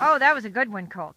Oh, that was a good one, Colt.